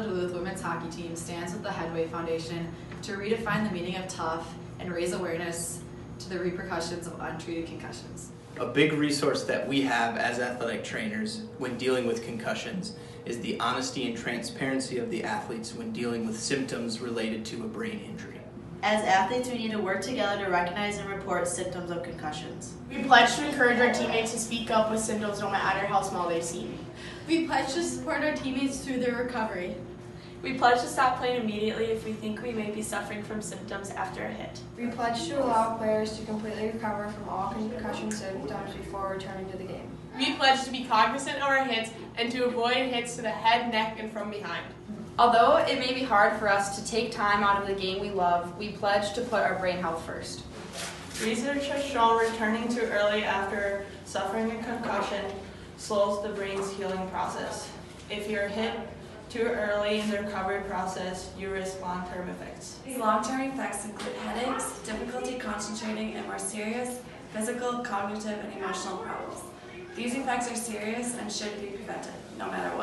Central Duluth women's hockey team stands with the Headway Foundation to redefine the meaning of tough and raise awareness to the repercussions of untreated concussions. A big resource that we have as athletic trainers when dealing with concussions is the honesty and transparency of the athletes when dealing with symptoms related to a brain injury. As athletes, we need to work together to recognize and report symptoms of concussions. We pledge to encourage our teammates to speak up with symptoms no matter how small they seem. We pledge to support our teammates through their recovery. We pledge to stop playing immediately if we think we may be suffering from symptoms after a hit. We pledge to allow players to completely recover from all concussion symptoms before returning to the game. We pledge to be cognizant of our hits and to avoid hits to the head, neck, and from behind. Although it may be hard for us to take time out of the game we love, we pledge to put our brain health first. Research has shown returning too early after suffering a concussion slows the brain's healing process. If you're hit too early in the recovery process, you risk long-term effects. These long-term effects include headaches, difficulty concentrating, and more serious physical, cognitive, and emotional problems. These effects are serious and should be prevented, no matter what.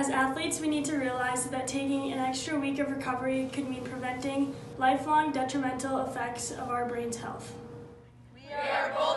As athletes, we need to realize that taking an extra week of recovery could mean preventing lifelong detrimental effects of our brain's health. We are both